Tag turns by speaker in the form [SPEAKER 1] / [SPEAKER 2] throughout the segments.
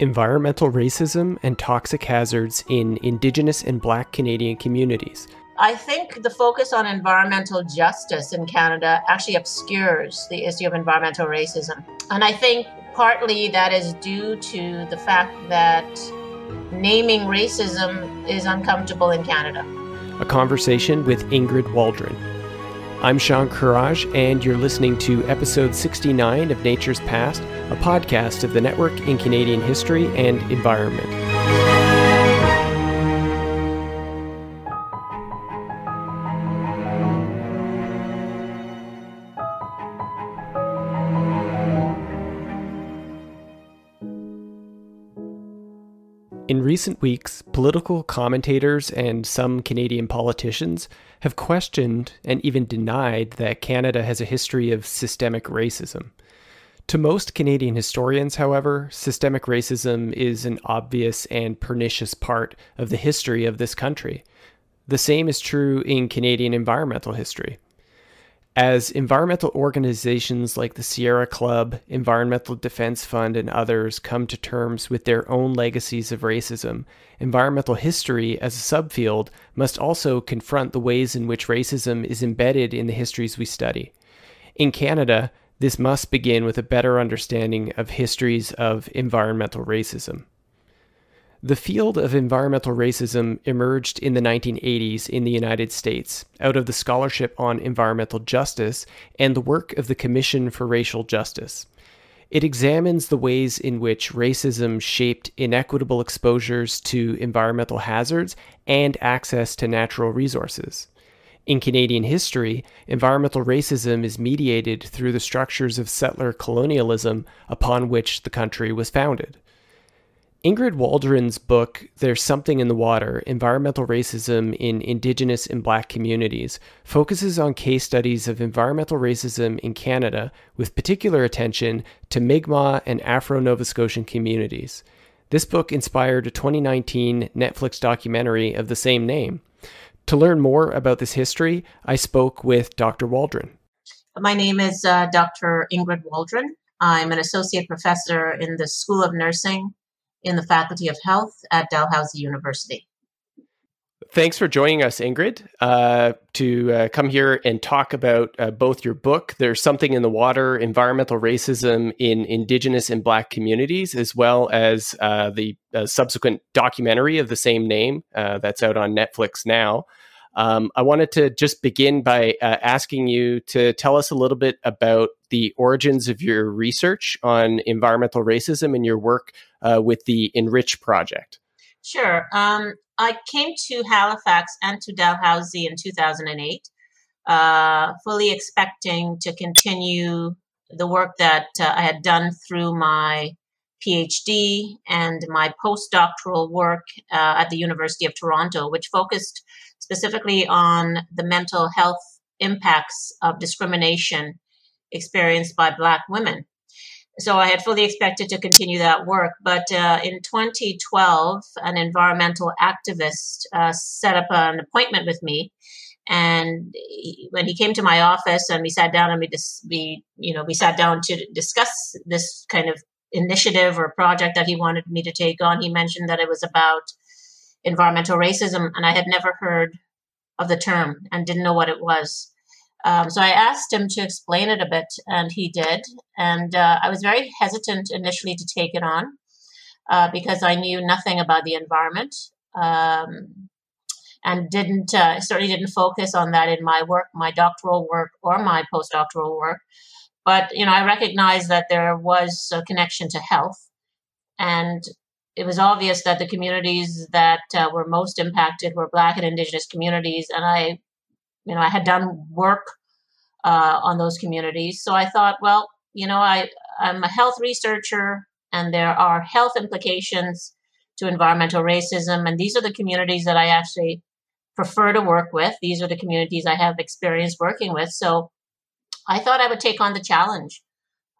[SPEAKER 1] Environmental Racism and Toxic Hazards in Indigenous and Black Canadian Communities.
[SPEAKER 2] I think the focus on environmental justice in Canada actually obscures the issue of environmental racism. And I think partly that is due to the fact that naming racism is uncomfortable in Canada.
[SPEAKER 1] A conversation with Ingrid Waldron. I'm Sean Kheraj, and you're listening to episode 69 of Nature's Past, a podcast of the Network in Canadian History and Environment. In recent weeks, political commentators and some Canadian politicians have questioned and even denied that Canada has a history of systemic racism. To most Canadian historians, however, systemic racism is an obvious and pernicious part of the history of this country. The same is true in Canadian environmental history. As environmental organizations like the Sierra Club, Environmental Defense Fund, and others come to terms with their own legacies of racism, environmental history as a subfield must also confront the ways in which racism is embedded in the histories we study. In Canada, this must begin with a better understanding of histories of environmental racism. The field of environmental racism emerged in the 1980s in the United States out of the scholarship on environmental justice and the work of the Commission for Racial Justice. It examines the ways in which racism shaped inequitable exposures to environmental hazards and access to natural resources. In Canadian history, environmental racism is mediated through the structures of settler colonialism upon which the country was founded. Ingrid Waldron's book, There's Something in the Water Environmental Racism in Indigenous and Black Communities, focuses on case studies of environmental racism in Canada with particular attention to Mi'kmaq and Afro Nova Scotian communities. This book inspired a 2019 Netflix documentary of the same name. To learn more about this history, I spoke with Dr. Waldron.
[SPEAKER 2] My name is uh, Dr. Ingrid Waldron. I'm an associate professor in the School of Nursing in the Faculty of Health at Dalhousie University.
[SPEAKER 1] Thanks for joining us, Ingrid, uh, to uh, come here and talk about uh, both your book, There's Something in the Water Environmental Racism in Indigenous and Black Communities, as well as uh, the uh, subsequent documentary of the same name uh, that's out on Netflix now. Um, I wanted to just begin by uh, asking you to tell us a little bit about the origins of your research on environmental racism and your work uh, with the Enrich Project.
[SPEAKER 2] Sure. Um, I came to Halifax and to Dalhousie in 2008, uh, fully expecting to continue the work that uh, I had done through my PhD and my postdoctoral work uh, at the University of Toronto, which focused specifically on the mental health impacts of discrimination experienced by Black women. So I had fully expected to continue that work. But uh, in 2012, an environmental activist uh, set up an appointment with me. And he, when he came to my office and we sat down and we, dis- we, you know, we sat down to discuss this kind of initiative or project that he wanted me to take on, he mentioned that it was about environmental racism, and I had never heard of the term and didn't know what it was. Um, so I asked him to explain it a bit, and he did. And uh, I was very hesitant initially to take it on uh, because I knew nothing about the environment um, and didn't uh, certainly didn't focus on that in my work, my doctoral work, or my postdoctoral work. But you know, I recognized that there was a connection to health, and it was obvious that the communities that uh, were most impacted were Black and Indigenous communities, and I, you know, I had done work uh, on those communities. So I thought, well, you know, I I'm a health researcher, and there are health implications to environmental racism, and these are the communities that I actually prefer to work with. These are the communities I have experience working with. So I thought I would take on the challenge.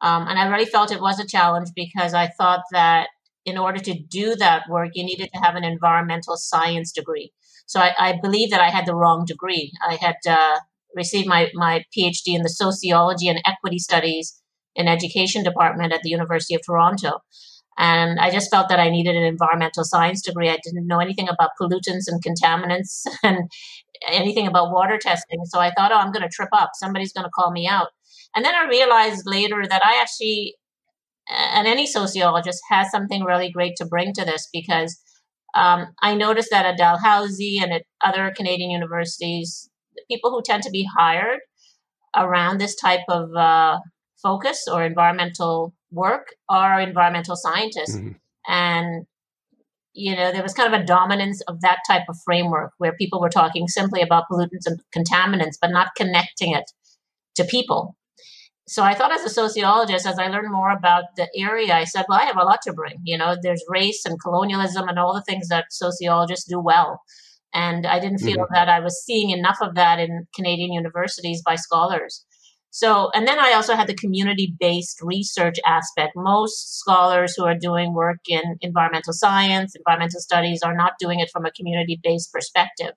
[SPEAKER 2] Um, and I really felt it was a challenge because I thought that in order to do that work, you needed to have an environmental science degree. So I, I believe that I had the wrong degree. I had uh, received my, my PhD in the sociology and equity studies in education department at the University of Toronto. And I just felt that I needed an environmental science degree. I didn't know anything about pollutants and contaminants and anything about water testing. So I thought, oh, I'm going to trip up. Somebody's going to call me out. And then I realized later that I actually, and any sociologist has something really great to bring to this because um, I noticed that at Dalhousie and at other Canadian universities, people who tend to be hired around this type of uh, focus or environmental work are environmental scientists. Mm-hmm. And, you know, there was kind of a dominance of that type of framework where people were talking simply about pollutants and contaminants, but not connecting it to people. So I thought as a sociologist, as I learned more about the area, I said, well, I have a lot to bring. You know, there's race and colonialism and all the things that sociologists do well. And I didn't feel mm-hmm. that I was seeing enough of that in Canadian universities by scholars. So, and then I also had the community based research aspect. Most scholars who are doing work in environmental science, environmental studies, are not doing it from a community based perspective.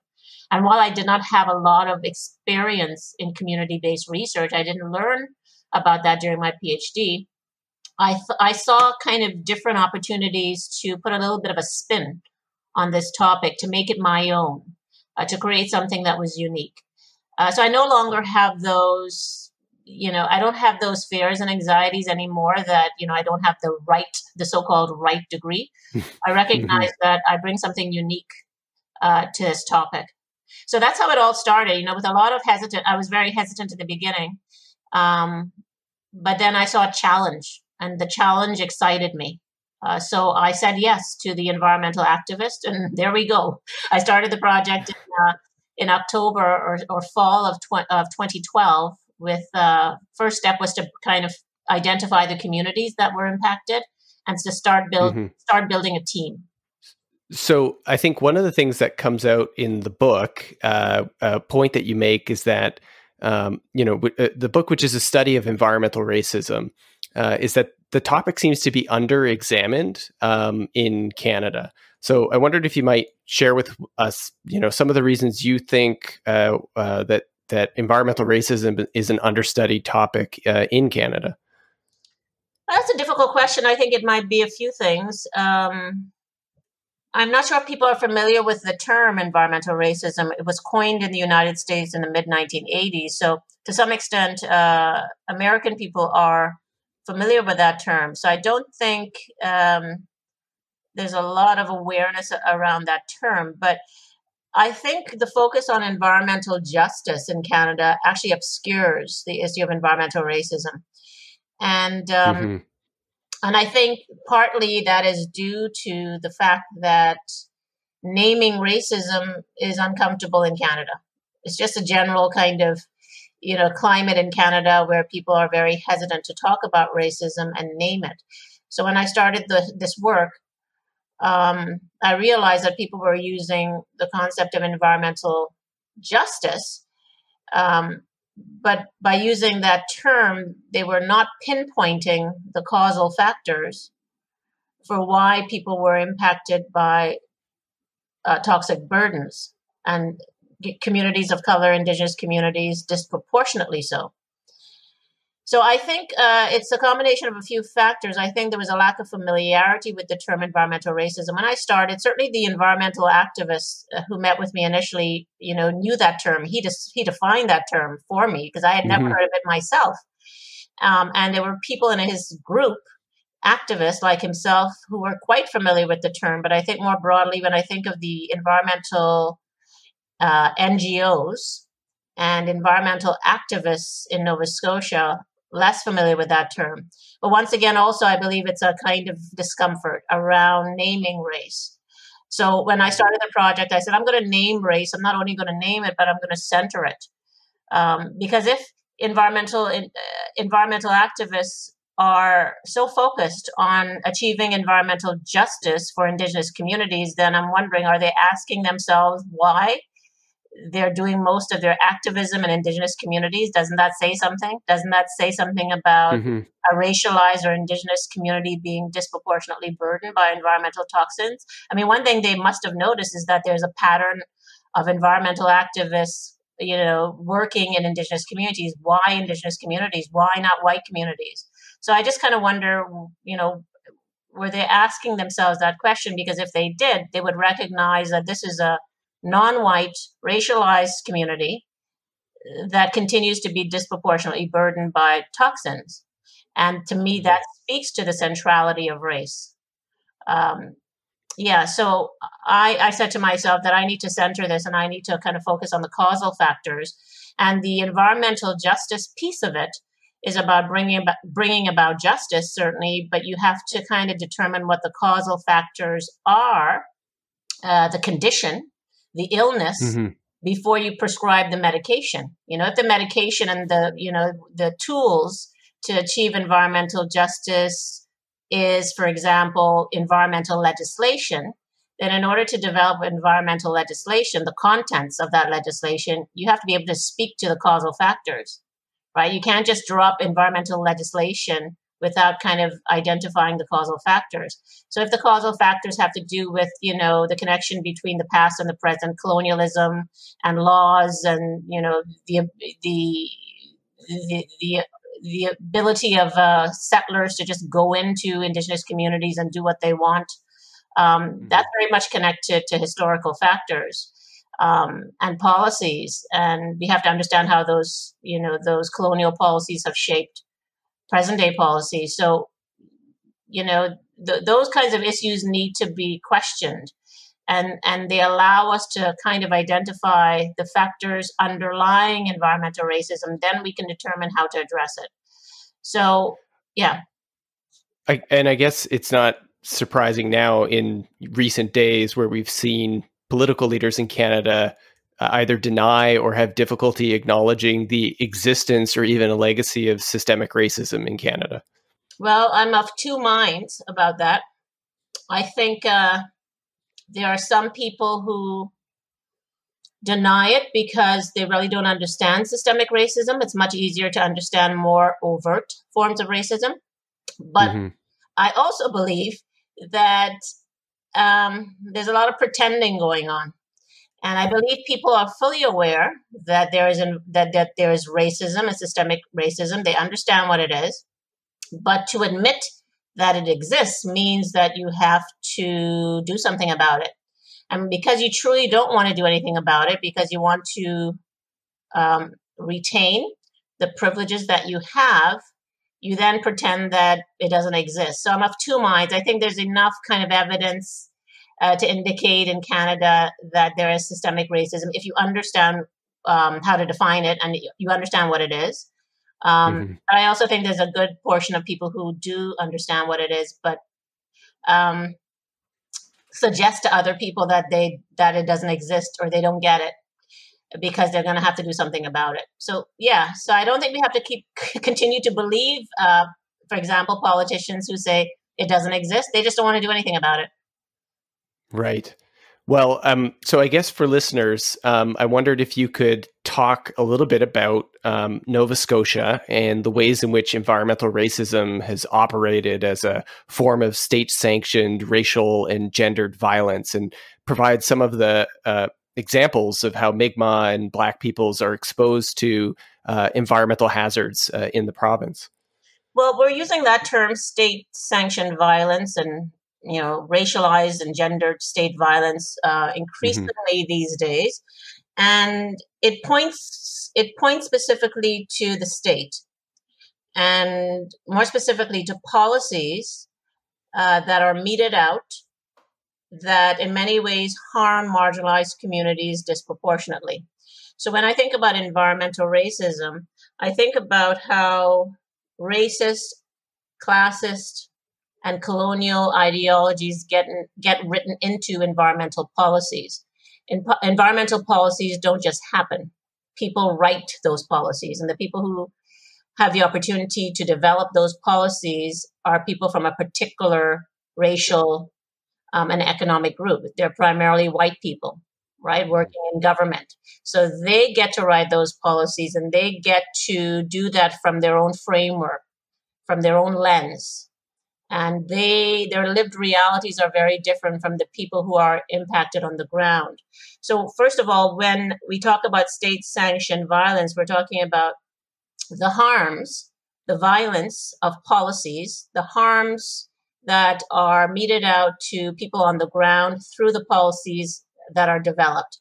[SPEAKER 2] And while I did not have a lot of experience in community based research, I didn't learn about that during my PhD. I, th- I saw kind of different opportunities to put a little bit of a spin on this topic to make it my own, uh, to create something that was unique. Uh, so I no longer have those, you know, I don't have those fears and anxieties anymore that, you know, I don't have the right, the so called right degree. I recognize mm-hmm. that I bring something unique uh, to this topic. So that's how it all started, you know, with a lot of hesitant. I was very hesitant at the beginning. Um, but then I saw a challenge, and the challenge excited me. Uh, so I said yes to the environmental activist, and there we go. I started the project in, uh, in October or, or fall of, tw- of 2012. With uh, first step was to kind of identify the communities that were impacted, and to start build mm-hmm. start building a team.
[SPEAKER 1] So I think one of the things that comes out in the book, uh, a point that you make is that um, you know w- uh, the book, which is a study of environmental racism, uh, is that the topic seems to be under examined um, in Canada. So I wondered if you might share with us, you know, some of the reasons you think uh, uh, that that environmental racism is an understudied topic uh, in Canada.
[SPEAKER 2] That's a difficult question. I think it might be a few things. Um, I'm not sure if people are familiar with the term environmental racism. It was coined in the United States in the mid 1980s. So, to some extent, uh, American people are familiar with that term. So, I don't think um, there's a lot of awareness around that term. But I think the focus on environmental justice in Canada actually obscures the issue of environmental racism. And um, mm-hmm and I think partly that is due to the fact that naming racism is uncomfortable in Canada. It's just a general kind of, you know, climate in Canada where people are very hesitant to talk about racism and name it. So when I started the, this work, um, I realized that people were using the concept of environmental justice um, but by using that term, they were not pinpointing the causal factors for why people were impacted by uh, toxic burdens and communities of color, indigenous communities, disproportionately so. So I think uh, it's a combination of a few factors. I think there was a lack of familiarity with the term environmental racism. When I started, certainly the environmental activists uh, who met with me initially, you know, knew that term. He just he defined that term for me because I had never mm-hmm. heard of it myself. Um, and there were people in his group, activists like himself, who were quite familiar with the term. But I think more broadly, when I think of the environmental uh, NGOs and environmental activists in Nova Scotia less familiar with that term. But once again, also, I believe it's a kind of discomfort around naming race. So when I started the project, I said, I'm going to name race. I'm not only going to name it, but I'm going to center it. Um, because if environmental uh, environmental activists are so focused on achieving environmental justice for indigenous communities, then I'm wondering, are they asking themselves why they're doing most of their activism in indigenous communities. Doesn't that say something? Doesn't that say something about mm-hmm. a racialized or indigenous community being disproportionately burdened by environmental toxins? I mean, one thing they must have noticed is that there's a pattern of environmental activists, you know, working in indigenous communities. Why indigenous communities? Why not white communities? So I just kind of wonder, you know, were they asking themselves that question? Because if they did, they would recognize that this is a non-white, racialized community that continues to be disproportionately burdened by toxins. And to me, mm-hmm. that speaks to the centrality of race. Um, yeah, so I, I said to myself that I need to center this and I need to kind of focus on the causal factors. And the environmental justice piece of it is about bringing about, bringing about justice, certainly, but you have to kind of determine what the causal factors are, uh, the condition, the illness, mm-hmm. before you prescribe the medication. You know, if the medication and the you know the tools to achieve environmental justice is, for example, environmental legislation, then in order to develop environmental legislation, the contents of that legislation, you have to be able to speak to the causal factors, right? You can't just drop environmental legislation without kind of identifying the causal factors. So if the causal factors have to do with, you know, the connection between the past and the present, colonialism and laws and, you know, the the the, the the ability of uh, settlers to just go into indigenous communities and do what they want. Um, mm-hmm. That's very much connected to historical factors um, and policies, and we have to understand how those, you know, those colonial policies have shaped present day policy. So, you know, th- those kinds of issues need to be questioned. And and they allow us to kind of identify the factors underlying environmental racism then we can determine how to address it. So yeah.
[SPEAKER 1] I, and i guess it's not surprising now in recent days where we've seen political leaders in canada either deny or have difficulty acknowledging the existence or even a legacy of systemic racism in canada
[SPEAKER 2] well i'm of two minds about that i think uh, there are some people who deny it because they really don't understand systemic racism. It's much easier to understand more overt forms of racism. But mm-hmm. I also believe that um, there's a lot of pretending going on. And I believe people are fully aware that there is an, that, that there is racism and systemic racism. They understand what it is. But to admit that it exists means that you have to do something about it. And because you truly don't want to do anything about it, because you want to um, retain the privileges that you have, you then pretend that it doesn't exist. So I'm of two minds. I think there's enough kind of evidence uh, to indicate in Canada that there is systemic racism if you understand um, how to define it and you understand what it is. Um, mm-hmm. But I also think there's a good portion of people who do understand what it is, but um, suggest to other people that they that it doesn't exist or they don't get it because they're going to have to do something about it. So yeah, so I don't think we have to keep continue to believe, uh, for example, politicians who say it doesn't exist. They just don't want to do anything about it.
[SPEAKER 1] Right. Well, um, so I guess for listeners, um, I wondered if you could talk a little bit about um, Nova Scotia and the ways in which environmental racism has operated as a form of state sanctioned racial and gendered violence and provide some of the uh, examples of how Mi'kmaq and Black peoples are exposed to uh, environmental hazards uh, in the province.
[SPEAKER 2] Well, we're using that term state sanctioned violence and you know racialized and gendered state violence uh, increasingly mm-hmm. these days, and it points it points specifically to the state, and more specifically to policies uh, that are meted out that in many ways harm marginalized communities disproportionately. So when I think about environmental racism, I think about how racist, classist, and colonial ideologies get get written into environmental policies. In, environmental policies don't just happen. People write those policies, and the people who have the opportunity to develop those policies are people from a particular racial um, and economic group. They're primarily white people, right, working in government. So they get to write those policies and they get to do that from their own framework, from their own lens and they their lived realities are very different from the people who are impacted on the ground so first of all when we talk about state sanctioned violence we're talking about the harms the violence of policies the harms that are meted out to people on the ground through the policies that are developed.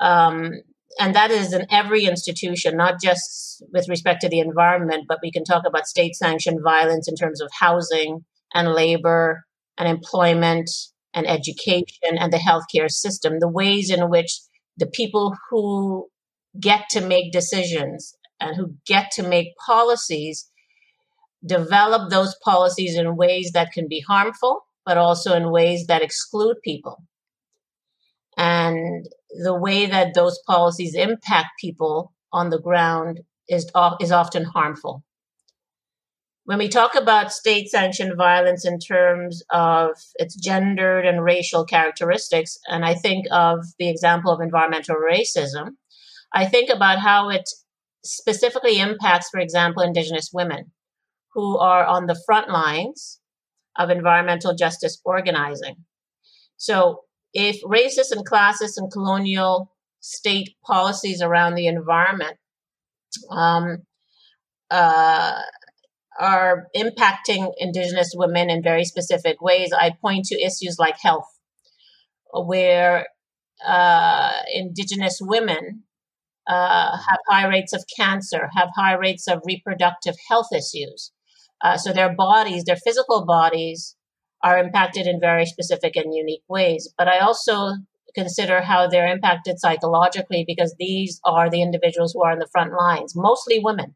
[SPEAKER 2] Um, and that is in every institution, not just with respect to the environment, but we can talk about state sanctioned violence in terms of housing and labor and employment and education and the healthcare system, the ways in which the people who get to make decisions and who get to make policies develop those policies in ways that can be harmful, but also in ways that exclude people. And the way that those policies impact people on the ground is, is often harmful. When we talk about state sanctioned violence in terms of its gendered and racial characteristics, and I think of the example of environmental racism, I think about how it specifically impacts, for example, Indigenous women who are on the front lines of environmental justice organizing. So, if racist and classist and colonial state policies around the environment um, uh, are impacting Indigenous women in very specific ways, I point to issues like health, where uh, Indigenous women uh, have high rates of cancer, have high rates of reproductive health issues. Uh, so their bodies, their physical bodies, are impacted in very specific and unique ways. But I also consider how they're impacted psychologically because these are the individuals who are in the front lines, mostly women.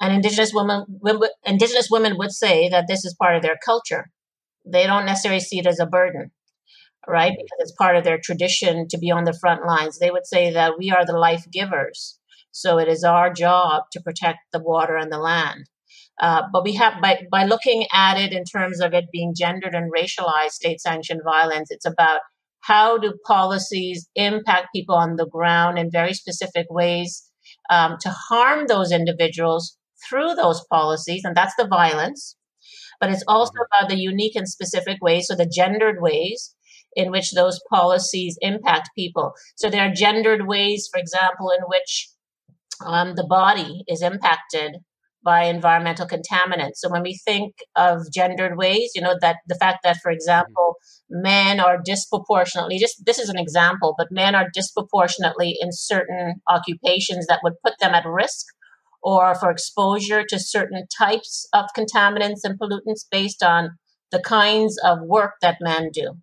[SPEAKER 2] And indigenous women, indigenous women would say that this is part of their culture. They don't necessarily see it as a burden, right? Mm-hmm. Because it's part of their tradition to be on the front lines. They would say that we are the life givers. So it is our job to protect the water and the land. Uh, but we have by by looking at it in terms of it being gendered and racialized state sanctioned violence, it's about how do policies impact people on the ground in very specific ways um, to harm those individuals through those policies, and that's the violence. But it's also mm-hmm. about the unique and specific ways, so the gendered ways in which those policies impact people. So there are gendered ways, for example, in which um, the body is impacted by environmental contaminants. So when we think of gendered ways, you know, that the fact that, for example, men are disproportionately, just this is an example, but men are disproportionately in certain occupations that would put them at risk or for exposure to certain types of contaminants and pollutants based on the kinds of work that men do,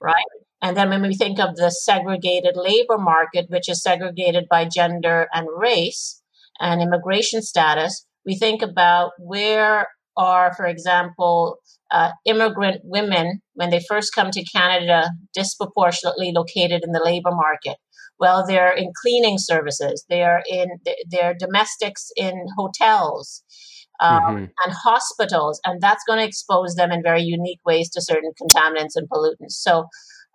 [SPEAKER 2] right? And then when we think of the segregated labor market, which is segregated by gender and race, and immigration status, we think about where are, for example, uh, immigrant women, when they first come to Canada, disproportionately located in the labor market. Well, they're in cleaning services, they're in they're domestics in hotels um, mm-hmm. and hospitals, and that's going to expose them in very unique ways to certain contaminants and pollutants. So,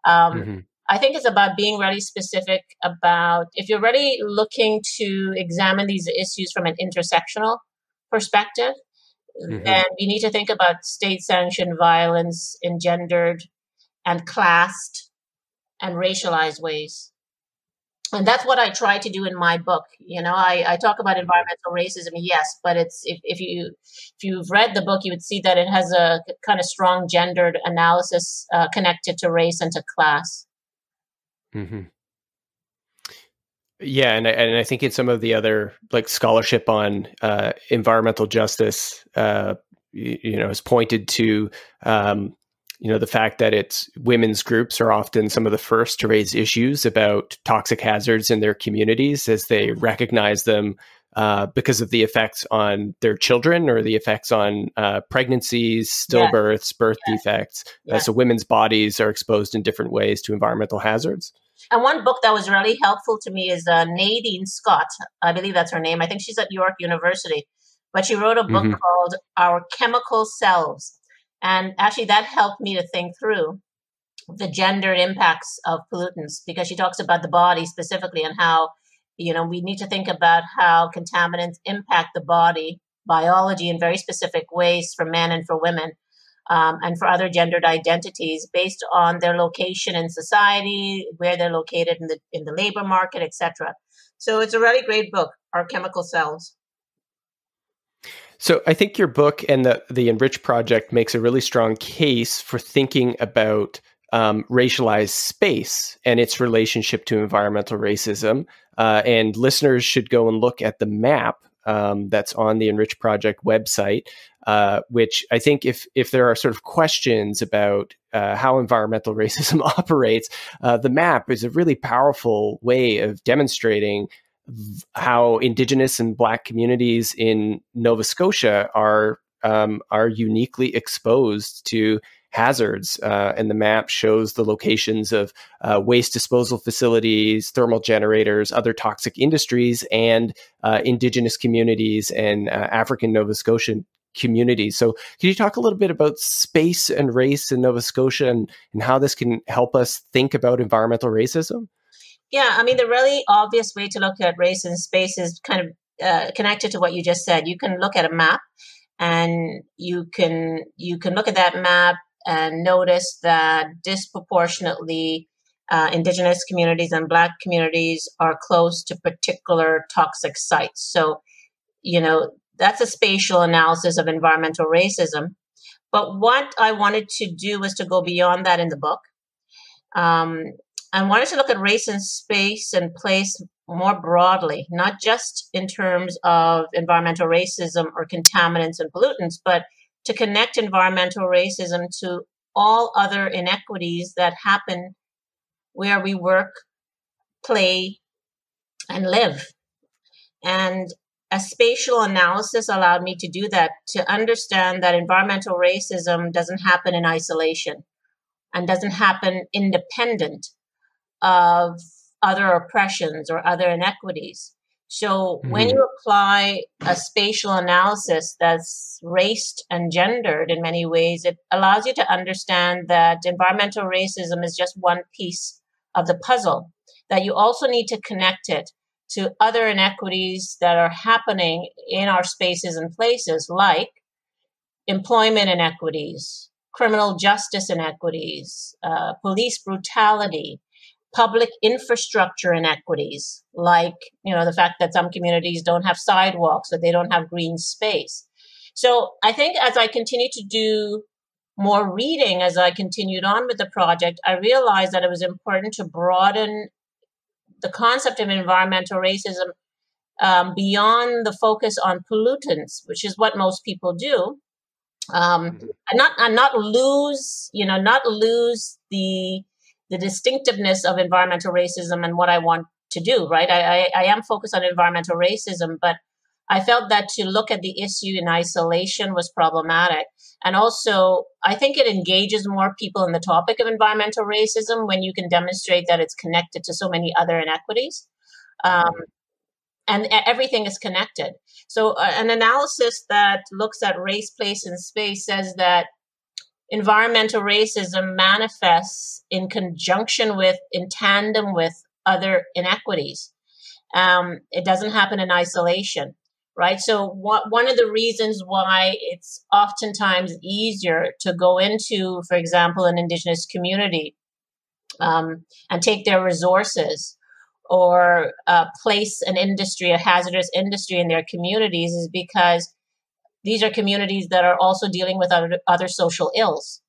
[SPEAKER 2] um, mm-hmm. I think it's about being really specific about if you're really looking to examine these issues from an intersectional perspective, mm-hmm. then you need to think about state sanctioned violence in gendered and classed and racialized ways. And that's what I try to do in my book. You know, I, I talk about environmental racism, yes, but it's if, if you if you've read the book, you would see that it has a kind of strong gendered analysis uh, connected to race and to class.
[SPEAKER 1] Mm-hmm. Yeah, and I, and I think in some of the other like scholarship on uh, environmental justice, uh, you, you, know, has pointed to um, you know the fact that it's women's groups are often some of the first to raise issues about toxic hazards in their communities as they recognize them uh, because of the effects on their children or the effects on uh, pregnancies, stillbirths, birth defects. Uh, so women's bodies are exposed in different ways to environmental hazards.
[SPEAKER 2] And one book that was really helpful to me is uh, Nadine Scott. I believe that's her name. I think she's at York University. But she wrote a book mm-hmm. called Our Chemical Selves. And actually, that helped me to think through the gendered impacts of pollutants because she talks about the body specifically and how you know, we need to think about how contaminants impact the body, biology in very specific ways for men and for women. Um, and for other gendered identities based on their location in society, where they're located in the in the labor market, etc. So it's a really great book, Our Chemical Selves.
[SPEAKER 1] So I think your book and the the Enrich project makes a really strong case for thinking about um, racialized space and its relationship to environmental racism. Uh, and listeners should go and look at the map um, that's on the Enrich Project website, uh, which I think if if there are sort of questions about uh, how environmental racism operates, uh, the map is a really powerful way of demonstrating how Indigenous and Black communities in Nova Scotia are um, are uniquely exposed to hazards. Uh, and the map shows the locations of uh, waste disposal facilities, thermal generators, other toxic industries, and uh, indigenous communities and uh, African Nova Scotian communities. So, can you talk a little bit about space and race in Nova Scotia and, and how this can help us think about environmental racism?
[SPEAKER 2] Yeah, I mean, the really obvious way to look at race and space is kind of uh, connected to what you just said. You can look at a map and you can you can look at that map and notice that disproportionately uh, indigenous communities and black communities are close to particular toxic sites. So, you know, that's a spatial analysis of environmental racism. But what I wanted to do was to go beyond that in the book. Um, I wanted to look at race and space and place more broadly, not just in terms of environmental racism or contaminants and pollutants, but to connect environmental racism to all other inequities that happen where we work, play, and live. And a spatial analysis allowed me to do that, to understand that environmental racism doesn't happen in isolation and doesn't happen independent of other oppressions or other inequities. So mm-hmm. when you apply a spatial analysis that's raced and gendered in many ways, it allows you to understand that environmental racism is just one piece of the puzzle, that you also need to connect it to other inequities that are happening in our spaces and places, like employment inequities, criminal justice inequities, uh, police brutality, public infrastructure inequities, like you know the fact that some communities don't have sidewalks or they don't have green space. So I think as I continue to do more reading, as I continued on with the project, I realized that it was important to broaden the concept of environmental racism um, beyond the focus on pollutants, which is what most people do, um, mm-hmm. and not and not lose you know not lose the the distinctiveness of environmental racism and what I want to do, right? I, I, I, am focused on environmental racism, but I felt that to look at the issue in isolation was problematic. And also, I think it engages more people in the topic of environmental racism when you can demonstrate that it's connected to so many other inequities. Um, and everything is connected. So, uh, an analysis that looks at race, place, and space says that environmental racism manifests in conjunction with, in tandem with other inequities. Um, it doesn't happen in isolation, right? So, what, one of the reasons why it's oftentimes easier to go into, for example, an indigenous community um, and take their resources or uh, place an industry, a hazardous industry in their communities is because these are communities that are also dealing with other, other social ills.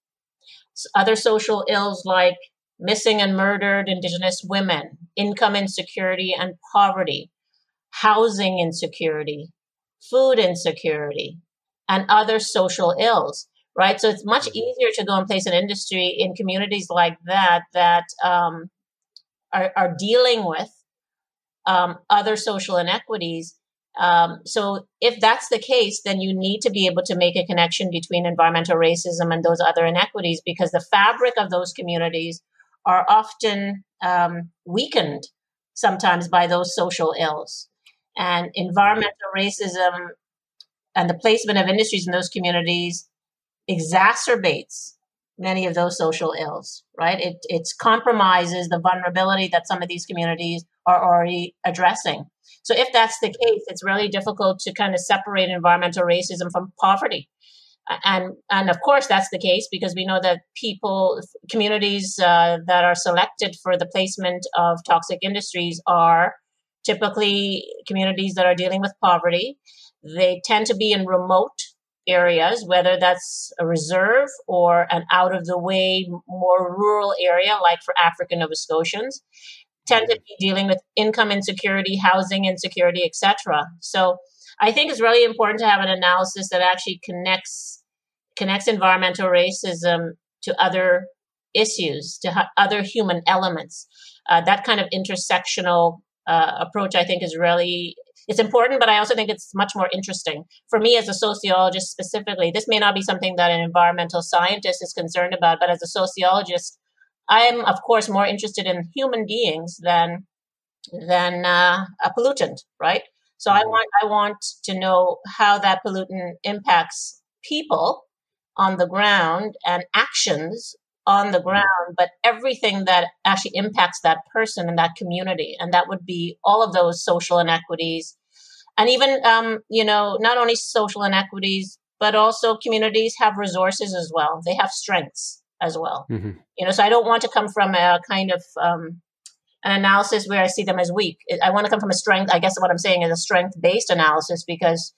[SPEAKER 2] Other social ills like missing and murdered Indigenous women, income insecurity and poverty, housing insecurity, food insecurity, and other social ills, right? So it's much mm-hmm. easier to go and place an industry in communities like that that um, are, are, dealing with um, other social inequities um, so if that's the case, then you need to be able to make a connection between environmental racism and those other inequities because the fabric of those communities are often um, weakened sometimes by those social ills. And environmental racism and the placement of industries in those communities exacerbates many of those social ills, right? It, it compromises the vulnerability that some of these communities are already addressing. So if that's the case, it's really difficult to kind of separate environmental racism from poverty. And and of course that's the case because we know that people communities uh, that are selected for the placement of toxic industries are typically communities that are dealing with poverty They tend to be in remote areas, whether that's a reserve or an out of the way, more rural area, like for African Nova Scotians, tend to be dealing with income insecurity, housing insecurity, etc. So I think it's really important to have an analysis that actually connects connects environmental racism to other issues, to other human elements. Uh, that kind of intersectional uh, approach, I think, is really it's important, but I also think it's much more interesting for me as a sociologist specifically. This may not be something that an environmental scientist is concerned about, but as a sociologist, I am, of course, more interested in human beings than than uh, a pollutant, right? So I mm-hmm. want I want to know how that pollutant impacts people on the ground and actions on the ground, but everything that actually impacts that person and that community. And that would be all of those social inequities. And even, um, you know, not only social inequities, but also communities have resources as well. They have strengths as well. Mm-hmm. You know, so I don't want to come from a kind of um, an analysis where I see them as weak. I want to come from a strength. I guess what I'm saying is a strength based analysis because,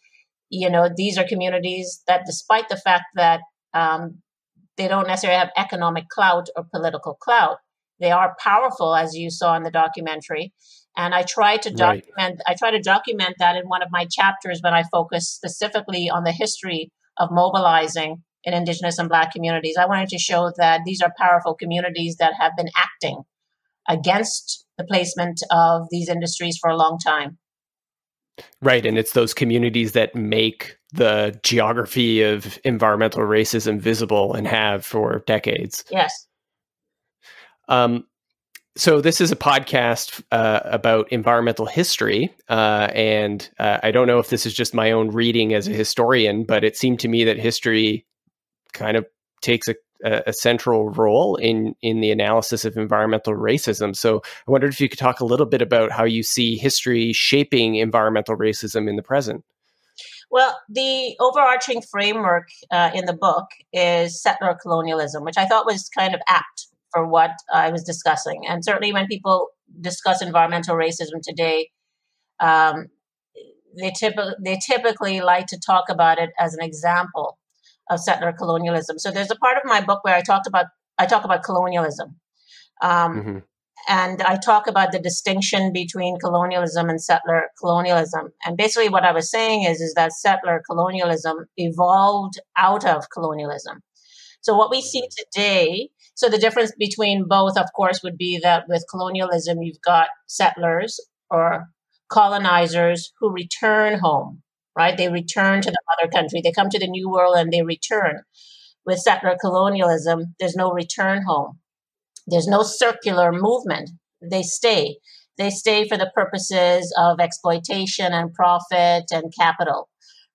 [SPEAKER 2] you know, these are communities that, despite the fact that um, they don't necessarily have economic clout or political clout. They are powerful, as you saw in the documentary. And I try to document right. I try to document that in one of my chapters when I focus specifically on the history of mobilizing in indigenous and black communities. I wanted to show that these are powerful communities that have been acting against the placement of these industries for a long time.
[SPEAKER 1] Right. And it's those communities that make the geography of environmental racism visible and have for decades.
[SPEAKER 2] Yes.
[SPEAKER 1] Um, so this is a podcast uh, about environmental history, uh, and uh, I don't know if this is just my own reading as a historian, but it seemed to me that history kind of takes a, a central role in in the analysis of environmental racism. So I wondered if you could talk a little bit about how you see history shaping environmental racism in the present.
[SPEAKER 2] Well, the overarching framework uh, in the book is settler colonialism, which I thought was kind of apt for what I was discussing. And certainly when people discuss environmental racism today, um, they, typ- they typically like to talk about it as an example of settler colonialism. So there's a part of my book where I talked about I talk about colonialism. Um, mm-hmm and I talk about the distinction between colonialism and settler colonialism. And basically, what I was saying is, is that settler colonialism evolved out of colonialism. So, what we see mm-hmm. today, so the difference between both, of course, would be that with colonialism, you've got settlers or colonizers who return home, right? They return to the mother country, they come to the new world and they return. With settler colonialism, there's no return home there's no circular movement. They stay. They stay for the purposes of exploitation and profit and capital,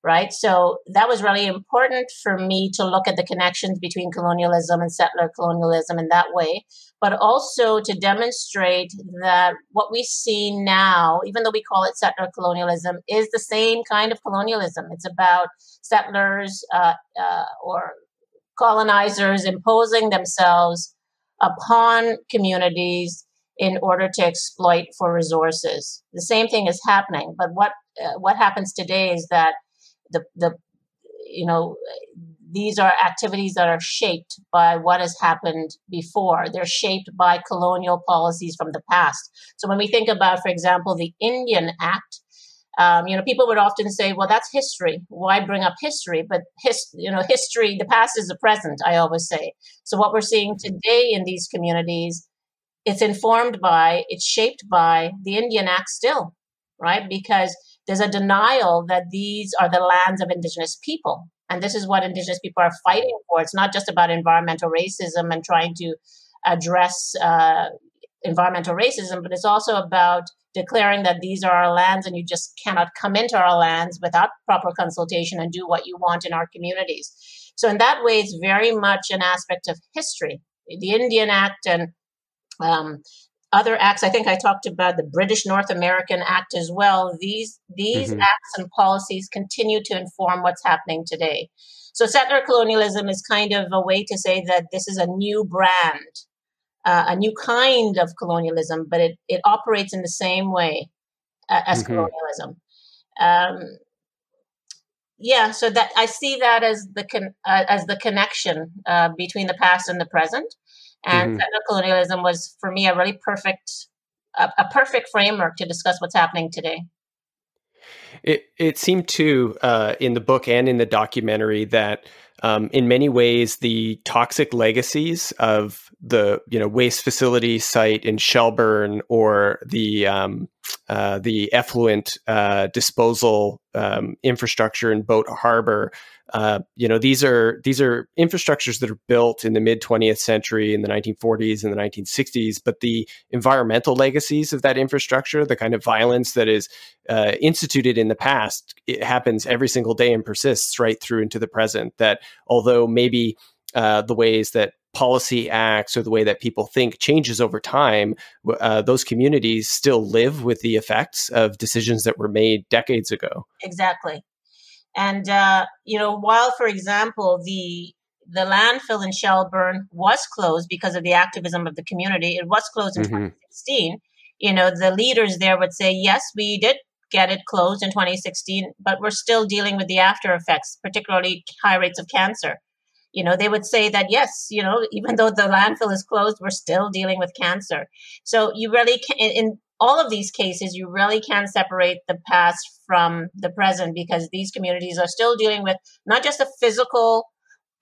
[SPEAKER 2] right? So that was really important for me to look at the connections between colonialism and settler colonialism in that way, but also to demonstrate that what we see now, even though we call it settler colonialism, is the same kind of colonialism. It's about settlers uh, uh, or colonizers imposing themselves upon communities in order to exploit for resources. The same thing is happening, but what uh, what happens today is that the the you know these are activities that are shaped by what has happened before. They're shaped by colonial policies from the past. So when we think about, for example, the Indian Act, um, you know, people would often say, "Well, that's history. Why bring up history?" But his, you know, history, the past is the present. I always say. So what we're seeing today in these communities, it's informed by, it's shaped by the Indian Act still, right? Because there's a denial that these are the lands of Indigenous people, and this is what Indigenous people are fighting for. It's not just about environmental racism and trying to address uh, environmental racism, but it's also about declaring that these are our lands and you just cannot come into our lands without proper consultation and do what you want in our communities. So, in that way, it's very much an aspect of history. The Indian Act and um, other acts, I think I talked about the British North American Act as well. These, these mm-hmm. acts and policies continue to inform what's happening today. So, settler colonialism is kind of a way to say that this is a new brand uh, a new kind of colonialism, but it, it operates in the same way uh, as mm-hmm. colonialism. Um, yeah, so that I see that as the con, uh, as the connection uh, between the past and the present, and mm-hmm. colonialism was for me a really perfect a, a, perfect framework to discuss what's happening today.
[SPEAKER 1] It it seemed to uh, in the book and in the documentary that um, in many ways the toxic legacies of the you know waste facility site in Shelburne or the um, uh, the effluent uh, disposal um, infrastructure in Boat Harbor. Uh, you know these are these are infrastructures that are built in the mid 20th century in the 1940s and the 1960s but the environmental legacies of that infrastructure the kind of violence that is uh, instituted in the past it happens every single day and persists right through into the present that although maybe uh, the ways that policy acts or the way that people think changes over time, uh, those communities still live with the effects of decisions that were made decades ago.
[SPEAKER 2] Exactly. And, uh, you know, while, for example, the the landfill in Shelburne was closed because of the activism of the community, it was closed in mm-hmm. 2016. You know, the leaders there would say, yes, we did get it closed in 2016, but we're still dealing with the after effects, particularly high rates of cancer you know they would say that yes you know even though the landfill is closed we're still dealing with cancer so you really can in all of these cases you really can separate the past from the present because these communities are still dealing with not just the physical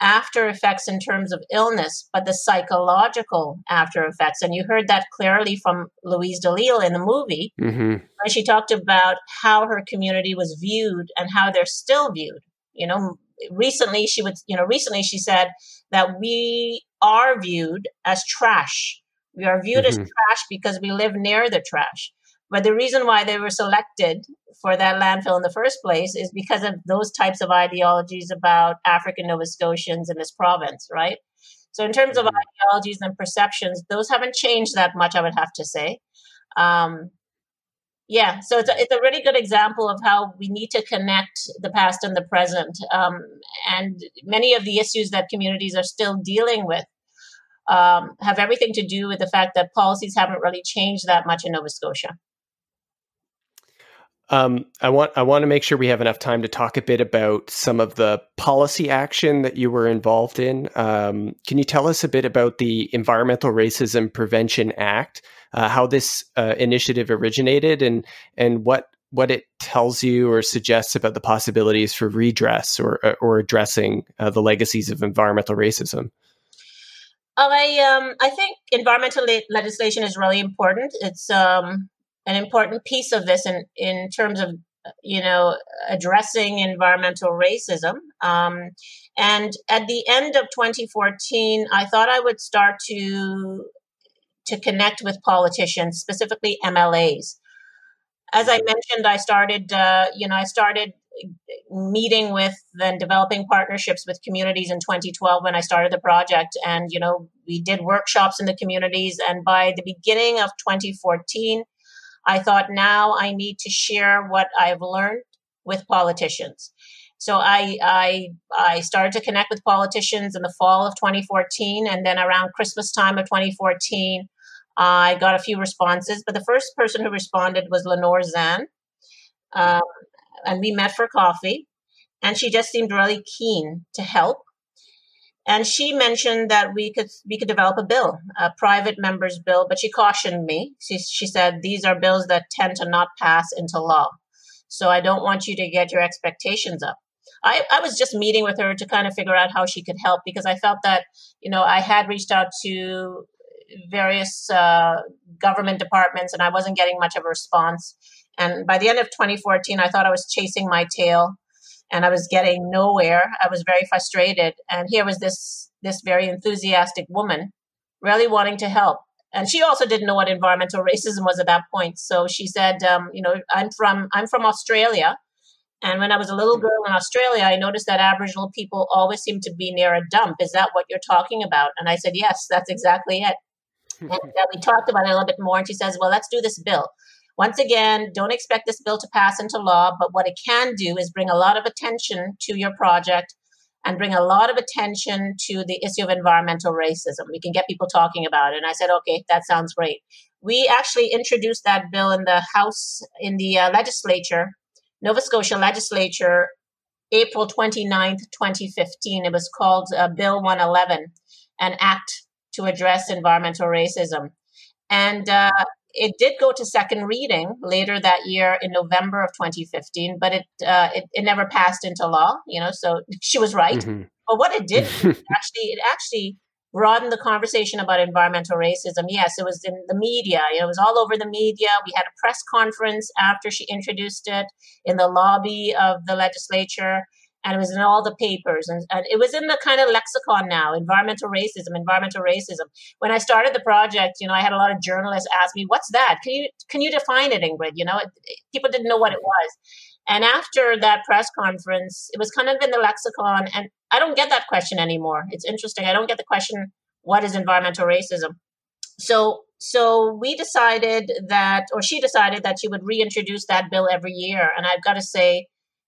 [SPEAKER 2] after effects in terms of illness but the psychological after effects and you heard that clearly from louise delisle in the movie mm-hmm. when she talked about how her community was viewed and how they're still viewed you know recently she would you know recently she said that we are viewed as trash we are viewed mm-hmm. as trash because we live near the trash but the reason why they were selected for that landfill in the first place is because of those types of ideologies about african nova scotians in this province right so in terms mm-hmm. of ideologies and perceptions those haven't changed that much i would have to say um, yeah, so it's a, it's a really good example of how we need to connect the past and the present. Um, and many of the issues that communities are still dealing with um, have everything to do with the fact that policies haven't really changed that much in Nova Scotia.
[SPEAKER 1] Um, I want I want to make sure we have enough time to talk a bit about some of the policy action that you were involved in. Um, can you tell us a bit about the Environmental Racism Prevention Act, uh, how this uh, initiative originated, and and what what it tells you or suggests about the possibilities for redress or uh, or addressing uh, the legacies of environmental racism?
[SPEAKER 2] I um I think environmental le- legislation is really important. It's um an important piece of this in, in terms of you know addressing environmental racism. Um, and at the end of 2014 i thought i would start to to connect with politicians specifically mlas as. I mentioned i started uh, you know i started meeting with and developing partnerships with communities in 2012 when i started the project. And you know we did workshops in the communities. And by the beginning of 2014 I thought now I need to share what I've learned with politicians. So I, I, I started to connect with politicians in the fall of 2014, and then around Christmas time of 2014, I got a few responses. But the first person who responded was Lenore Zann, um, and we met for coffee, and she just seemed really keen to help and she mentioned that we could we could develop a bill, a private members bill, but she cautioned me. She, she said these are bills that tend to not pass into law. So I don't want you to get your expectations up. I, I was just meeting with her to kind of figure out how she could help because I felt that, you know, I had reached out to various uh, government departments and I wasn't getting much of a response. And by the end of 2014, I thought I was chasing my tail and I was getting nowhere. I was very frustrated. And here was this this very enthusiastic woman really wanting to help. And she also didn't know what environmental racism was at that point. So she said, um, you know, I'm from I'm from Australia. And when I was a little girl in Australia, I noticed that Aboriginal people always seem to be near a dump. Is that what you're talking about? And I said, yes, that's exactly it. and we talked about it a little bit more. And she says, well, let's do this bill. Once again, don't expect this bill to pass into law, but what it can do is bring a lot of attention to your project and bring a lot of attention to the issue of environmental racism. We can get people talking about it. And I said, okay, that sounds great. We actually introduced that bill in the House, in the uh, legislature, Nova Scotia legislature, April 29th, 2015. It was called uh, Bill 111, an act to address environmental racism. And uh, it did go to second reading later that year in November of 2015, but it, uh, it, it never passed into law. You know, so she was right. Mm-hmm. But what it did actually, it actually broadened the conversation about environmental racism. Yes, it was in the media. It was all over the media. We had a press conference after she introduced it in the lobby of the legislature and it was in all the papers and, and, it was in the kind of lexicon now environmental racism environmental racism. When i started the project you know i had a lot of journalists ask me what's that? Can you can you define it ingrid? You know it, people didn't know what it was. And after that press conference it was kind of in the lexicon and i don't get that question anymore. It's interesting. I don't get the question what is environmental racism? So so we decided that or she decided that she would reintroduce that bill every year and i've got to say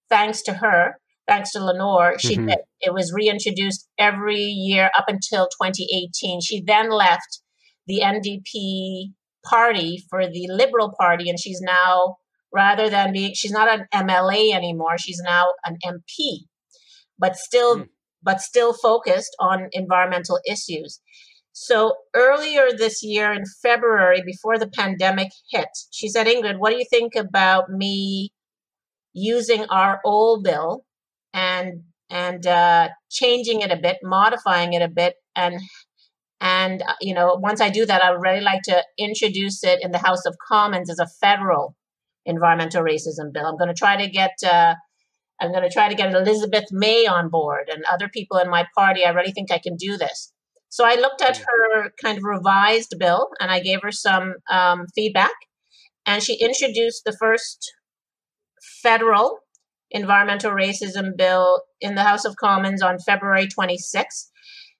[SPEAKER 2] thanks to her thanks to Lenore, she mm-hmm. it was reintroduced every year up until 2018. She then left the NDP party for the Liberal Party, and she's now rather than being she's not an MLA anymore. She's now an MP, but still mm. but still focused on environmental issues. So earlier this year in February, before the pandemic hit, she said, Ingrid, what do you think about me using our old bill and and uh, changing it a bit, modifying it a bit, and and uh, you know once I do that, I would really like to introduce it in the House of Commons as a federal environmental racism bill. I'm going to try to get. Uh, I'm going to try to get Elizabeth May on board and other people in my party. I really think I can do this. So I looked at her kind of revised bill and I gave her some um, feedback. And she introduced the first federal environmental racism bill in the House of Commons on February 26th.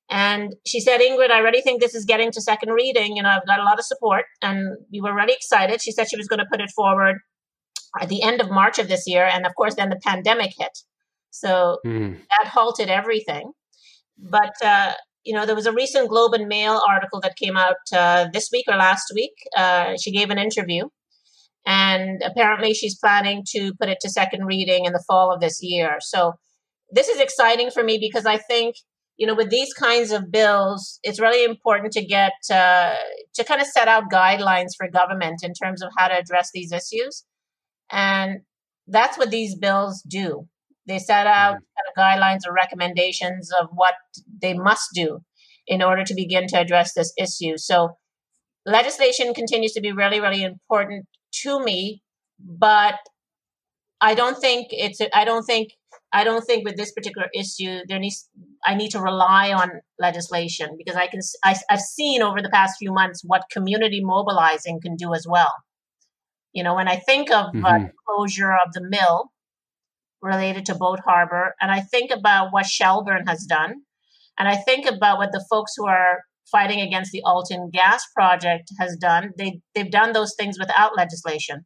[SPEAKER 2] And she said, Ingrid, I already think this is getting to second reading. You know, I've got a lot of support. And we were really excited. She said she was going to put it forward at the end of March of this year. And of course, then the pandemic hit. So mm. that halted everything. But, uh, you know, there was a recent Globe and Mail article that came out uh, this week or last week. Uh, she gave an interview and apparently, she's planning to put it to second reading in the fall of this year. So, this is exciting for me because I think, you know, with these kinds of bills, it's really important to get uh, to kind of set out guidelines for government in terms of how to address these issues. And that's what these bills do. They set out mm-hmm. kind of guidelines or recommendations of what they must do in order to begin to address this issue. So, legislation continues to be really, really important to me, but I don't think it's. I don't think. I don't think with this particular issue there needs. I need to rely on legislation because I can. I, I've seen over the past few months what community mobilizing can do as well. You know, when I think of uh, mm-hmm. uh, closure of the mill related to Boat Harbor, and I think about what Shelburne has done, and I think about what the folks who are fighting against the Alton gas project has done. They they've done those things without legislation.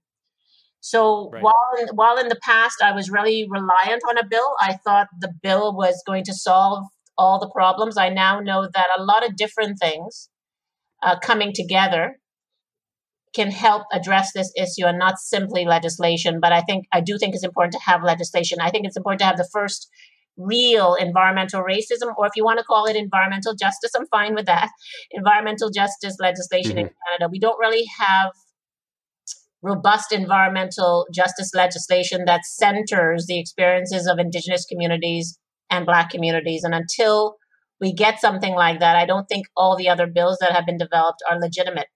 [SPEAKER 2] So right. while in, while in the past I was really reliant on a bill, I thought the bill was going to solve all the problems. I now know that a lot of different things uh, coming together can help address this issue and not simply legislation. But I think I do think it's important to have legislation. I think it's important to have the first real environmental racism, or if you want to call it environmental justice, I'm fine with that. Environmental justice legislation mm-hmm. in Canada. We don't really have robust environmental justice legislation that centers the experiences of Indigenous communities and Black communities. And until we get something like that, I don't think all the other bills that have been developed are legitimate,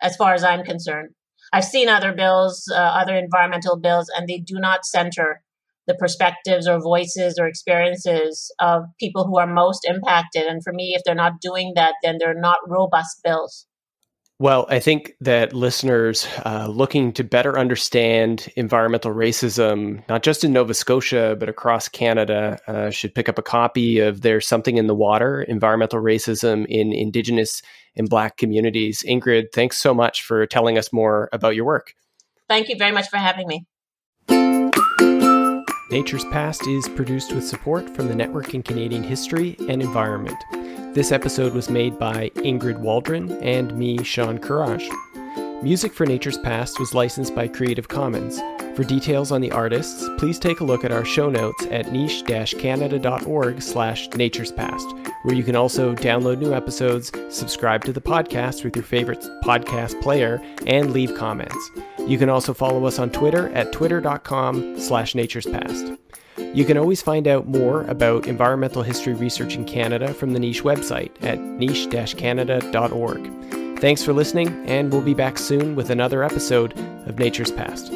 [SPEAKER 2] as far as I'm concerned. I've seen other bills, uh, other environmental bills, and they do not center the perspectives or voices or experiences of people who are most impacted. And for me, if they're not doing that, then they're not robust bills.
[SPEAKER 1] Well, I think that listeners uh, looking to better understand environmental racism, not just in Nova Scotia, but across Canada, uh, should pick up a copy of There's Something in the Water Environmental Racism in Indigenous and Black Communities. Ingrid, thanks so much for telling us more about your work.
[SPEAKER 2] Thank you very much for having me.
[SPEAKER 1] Nature's Past is produced with support from the Network in Canadian History and Environment. This episode was made by Ingrid Waldron and me, Sean Kheraj. Music for Nature's Past was licensed by Creative Commons. For details on the artists, please take a look at our show notes at niche-canada.org slash naturespast, where you can also download new episodes, subscribe to the podcast with your favorite podcast player, and leave comments. You can also follow us on Twitter at twitter.com slash naturespast. You can always find out more about environmental history research in Canada from the Niche website at niche-canada.org. Thanks for listening, and we'll be back soon with another episode of Nature's Past.